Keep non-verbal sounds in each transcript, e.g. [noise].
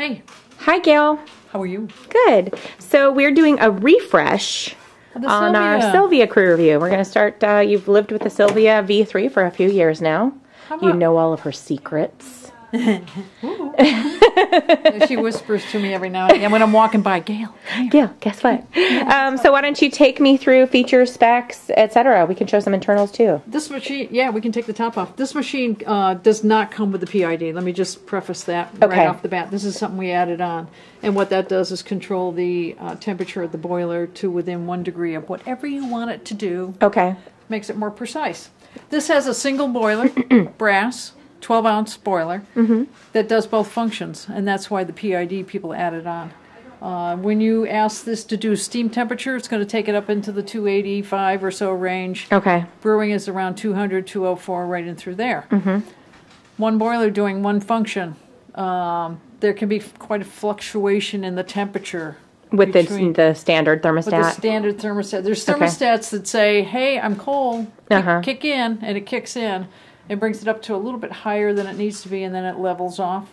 Hey, Hi, Gail. how are you? Good. So we're doing a refresh on our Silvia. Silvia crew review. We're going to start. Uh, you've lived with the Silvia V3 for a few years now. You know all of her secrets. She whispers to me every now and again when I'm walking by. Gail. Gail, guess what? um, so why don't you take me through features, specs, etc. We can show some internals too. This machine, yeah, we can take the top off. This machine uh, does not come with the PID. Let me just preface that Okay. right off the bat. This is something we added on. And what that does is control the uh, temperature of the boiler to within one degree of whatever you want it to do. Okay. Makes it more precise. This has a single boiler, [clears throat] brass, 12 ounce boiler, that does both functions. And that's why the PID people added on. Uh, when you ask this to do steam temperature, it's going to take it up into the 285 or so range. Okay. Brewing is around 200, 204, right in through there. One boiler doing one function. Um, there can be quite a fluctuation in the temperature With the the standard thermostat. with the standard thermostat. There's Okay. thermostats that say, "Hey, I'm cold. Uh-huh. kick in," and it kicks in. It brings it up to a little bit higher than it needs to be, and then it levels off.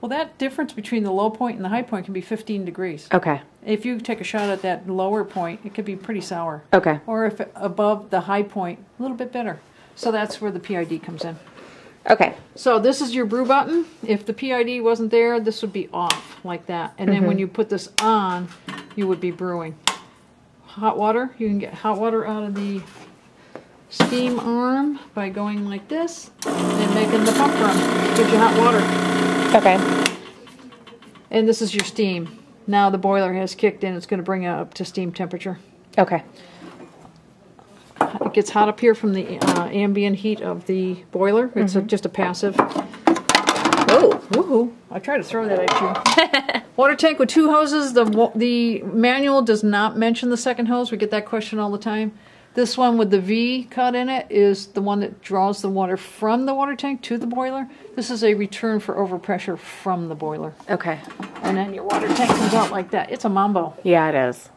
Well, that difference between the low point and the high point can be 15 degrees. okay. If you take a shot at that lower point, it could be pretty sour. Okay. Or if above the high point, a little bit better. So that's where the PID comes in. Okay. So this is your brew button. If the PID wasn't there, this would be off like that. And then when mm-hmm. you put this on, you would be brewing. Hot water, you can get hot water out of the steam arm by going like this and making the pump run. Gives you hot water. Okay. And this is your steam. Now the boiler has kicked in. It's going to bring it up to steam temperature. Okay. It gets hot up here from the uh, ambient heat of the boiler. It's a, just a passive. Oh, woohoo! I tried to throw that at you. [laughs] Water tank with two hoses. The the manual does not mention the second hose. We get that question all the time. This one with the V cut in it is the one that draws the water from the water tank to the boiler. This is a return for overpressure from the boiler. Okay. And then your water tank comes out like that. It's a mambo. Yeah, it is.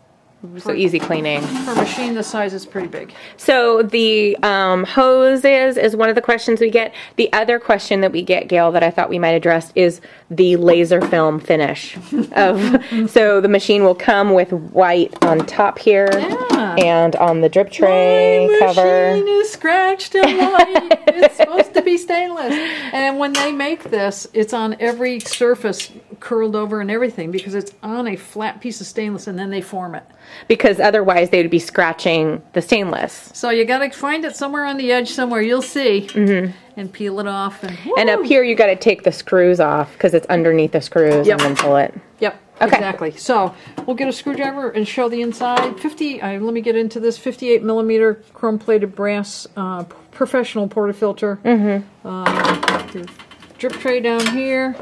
So easy cleaning. For a machine the size, is pretty big. So the um, hoses is one of the questions we get. The other question that we get, Gail, that I thought we might address is the laser film finish. [laughs] of so the machine will come with white on top here Yeah. and on the drip tray My cover. machine is scratched and white. it's supposed to be stainless. [laughs] And when they make this, it's on every surface curled over and everything because it's on a flat piece of stainless and then they form it. Because otherwise they would be scratching the stainless. So you got to find it somewhere on the edge somewhere. You'll see. And peel it off. And. And up here you got to take the screws off because it's underneath the screws Yep. and then pull it. Yep, Okay. exactly. So we'll get a screwdriver and show the inside. 50, uh, let me get into this 58 millimeter chrome plated brass uh, professional portafilter. Mm-hmm. Uh, drip tray down here.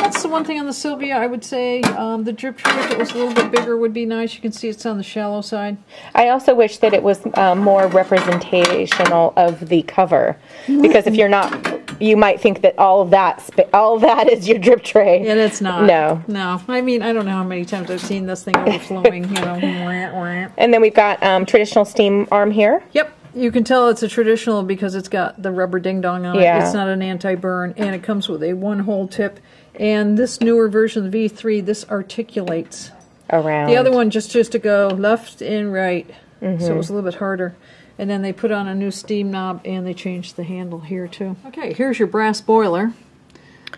That's the one thing on the Silvia I would say. Um, the drip tray, if it was a little bit bigger, would be nice. You can see it's on the shallow side. I also wish that it was um, more representational of the cover, because if you're not, you might think that all of that, all that is your drip tray. And it's not. No. No. I mean, I don't know how many times I've seen this thing overflowing, you know. [laughs] And then we've got um, traditional steam arm here. Yep. You can tell it's a traditional because it's got the rubber ding dong on Yeah. it. It's not an anti burn, and it comes with a one hole tip. And this newer version, the V3, this articulates. Around The other one just just to go left and right, Mm-hmm. so it was a little bit harder. And then they put on a new steam knob and they changed the handle here too. Okay, here's your brass boiler.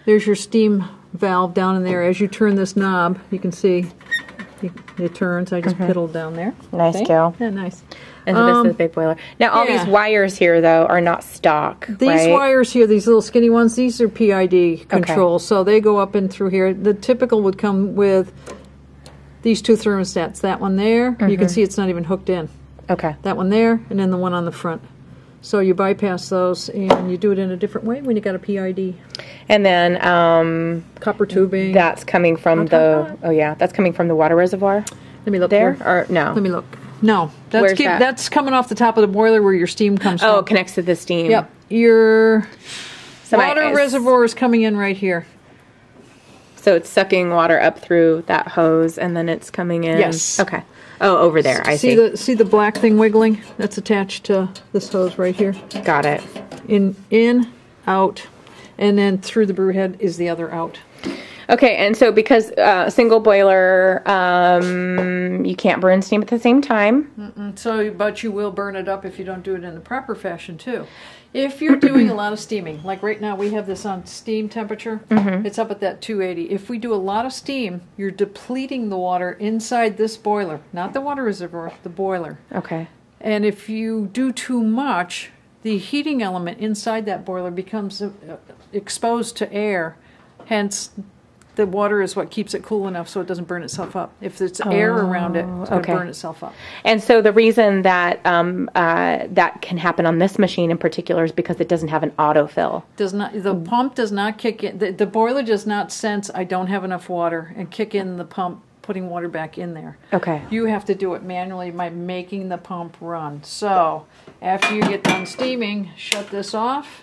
There's your steam valve down in there. As you turn this knob, you can see it, it turns. I just piddled down there. Mm-hmm. Nice, See? Gail. Yeah, nice. and so this is the big boiler. Now all Um, yeah. these wires here though are not stock. These right? wires here, these little skinny ones, these are PID controls, so they go up and through here. The typical would come with these two thermostats. That one there, you Mm-hmm. can see it's not even hooked in. Okay. That one there, and then the one on the front. So you bypass those, and you do it in a different way when you got a PID. And then um, Copper tubing. that's coming from the. Oh yeah, that's coming from the water reservoir Let me look there, here. or no? Let me look. No, that's Where's keep- that? that's coming off the top of the boiler where your steam comes oh, from. it connects to the steam. Yep, your So my- water reservoir is coming in right here. So it's sucking water up through that hose, and then it's coming in. Yes. Okay. Oh, over there. I see. the see the black thing wiggling? That's attached to this hose right here. Got it. In in out, and then through the brew head is the other out. Okay, and so because uh, single boiler, um, you can't burn steam at the same time. So, but you will burn it up if you don't do it in the proper fashion too. If you're doing a lot of steaming, like right now we have this on steam temperature, it's up at that 280. If we do a lot of steam, you're depleting the water inside this boiler, not the water reservoir, the boiler. Okay. And if you do too much, the heating element inside that boiler becomes uh, exposed to air. Hence, the water is what keeps it cool enough so it doesn't burn itself up. If there's air around it, it's going okay. to burn itself up. And so the reason that um, uh, that can happen on this machine in particular is because it doesn't have an autofill. Does not the pump does not kick in. The, the boiler does not sense I don't have enough water and kick in the pump, putting water back in there. Okay. You have to do it manually by making the pump run. So after you get done steaming, shut this off.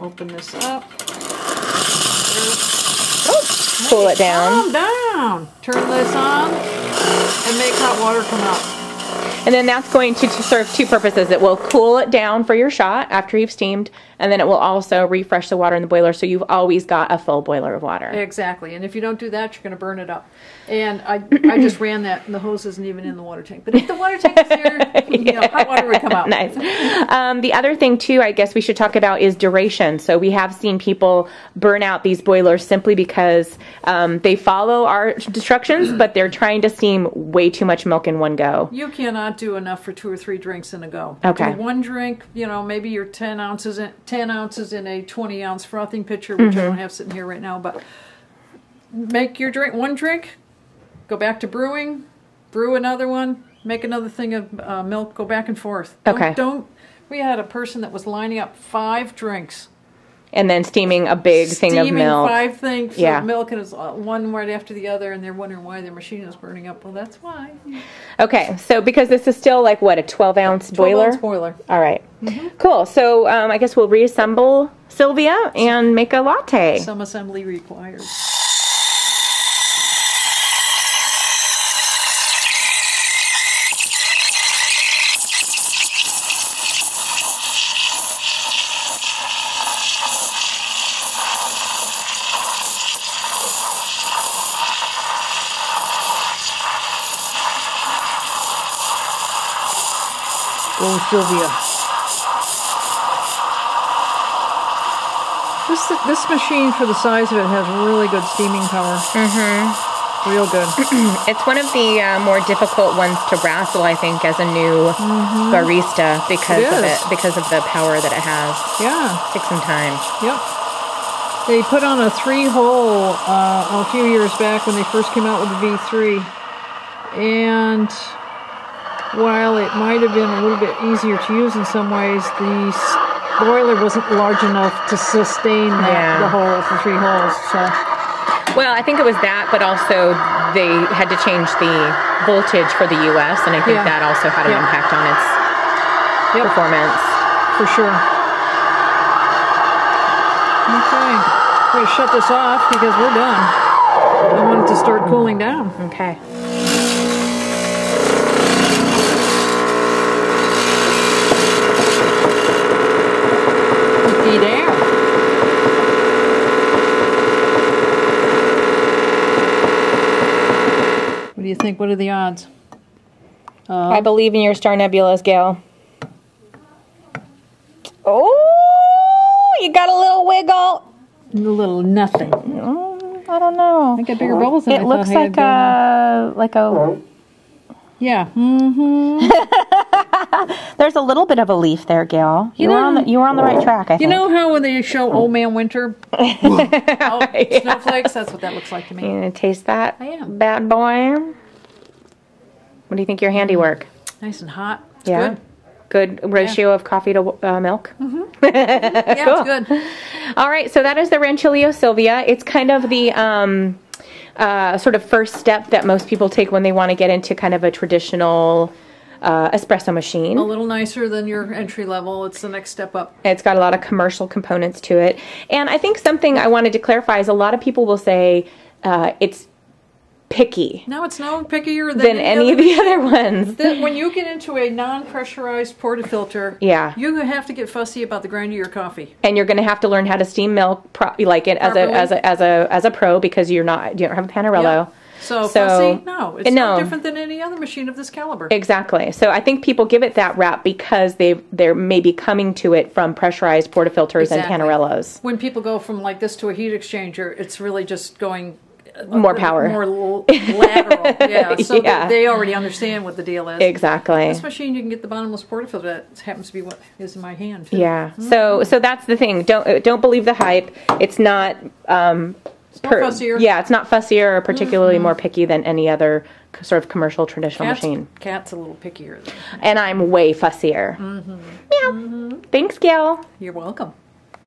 Open this up. Cool it down. Calm down. Turn this on and make hot water come out. And then that's going to, to serve two purposes. It will cool it down for your shot after you've steamed, and then it will also refresh the water in the boiler so you've always got a full boiler of water. Exactly. And if you don't do that, you're going to burn it up. And I, I just [clears throat] ran that, and the hose isn't even in the water tank. But if the water tank is there, [laughs] you know, hot water would come out. [laughs] nice. Um, the other thing, too, I guess we should talk about is duration. So we have seen people burn out these boilers simply because um, they follow our instructions, but they're trying to steam way too much milk in one go. You cannot do enough for two or three drinks in a go. Okay. Do one drink, you know, maybe you're 10 ounces in, 10 ounces in a 20 ounce frothing pitcher, which I don't have sitting here right now, but make your drink, one drink, go back to brewing, brew another one, make another thing of uh, milk, go back and forth. Don't- Okay. Don't, we had a person that was lining up five drinks. And then steaming a big thing of steaming milk. five things Yeah. of milk, and it's uh, one right after the other, and they're wondering why their machine is burning up. Well, that's why. Okay, so because this is still like what, a 12 ounce 12 boiler? ounce boiler. All right. Cool. So um, I guess we'll reassemble Silvia and make a latte. Some assembly required. Go Silvia. This this machine for the size of it has really good steaming power. Mm-hmm. Real good. [clears throat] It's one of the uh, more difficult ones to wrestle, I think, as a new barista because It of it, because of the power that it has. Yeah. Takes some time. Yep. They put on a three hole uh, a few years back when they first came out with the V3. And while it might have been a little bit easier to use in some ways, the boiler wasn't large enough to sustain that, Yeah. the whole, the three holes. So, Well, I think it was that, but also they had to change the voltage for the U.S., and I think Yeah. that also had an Yeah. impact on its yep, performance. for sure. Okay. We're going to shut this off because we're done. I want it to start cooling down. Okay. Be there. What do you think? What are the odds? I believe in your star nebulas, Gail. Oh, you got a little wiggle. A little nothing. Mm, I don't know. I got bigger bubbles than I It looks thought I like a like a. Yeah. Mm-hmm. There's a little bit of a leaf there, Gail. You, You were on know- the you were on the right track. I think. You know how when they show Old Man Winter [laughs] out snowflakes? That's what that looks like to me. You gonna taste that? I am. Bad boy. What do you think your handiwork? Nice and hot. It's yeah. good. Good ratio of coffee to uh, milk. [laughs] Yeah, Cool. it's good. All right, so that is the Rancilio Silvia. It's kind of the um, uh, sort of first step that most people take when they want to get into kind of a traditional uh, espresso machine. A little nicer than your entry level. It's the next step up. It's got a lot of commercial components to it. And I think something I wanted to clarify is a lot of people will say uh, it's picky No, it's no pickier than, than any of the other ones. [laughs] Then when you get into a non-pressurized portafilter, Yeah. you have to get fussy about the grind of your coffee. and you're going to have to learn how to steam milk pro- like it as a as a as a as a pro because you're not you don't have a Panarello. Yep. So, So- fussy? No, it's no No. different than any other machine of this caliber. Exactly. So I think people give it that rap because they they're maybe coming to it from pressurized portafilters Exactly. and Panarellos. when people go from like this to a heat exchanger, it's really just going uh, More power. more l- lateral. [laughs] Yeah, so Yeah. they already understand what the deal is. Exactly. This machine, you can get the bottomless portafilter. That happens to be what is in my hand. too. Yeah. So so that's the thing. Don't uh, don't believe the hype. It's not um It's not per- fussier. Yeah, it's not fussier or particularly more picky than any other sort of commercial traditional Cat's, machine. cat's a little pickier. Than. And I'm way fussier. Mm-hmm. Meow. Thanks, Gail. You're welcome.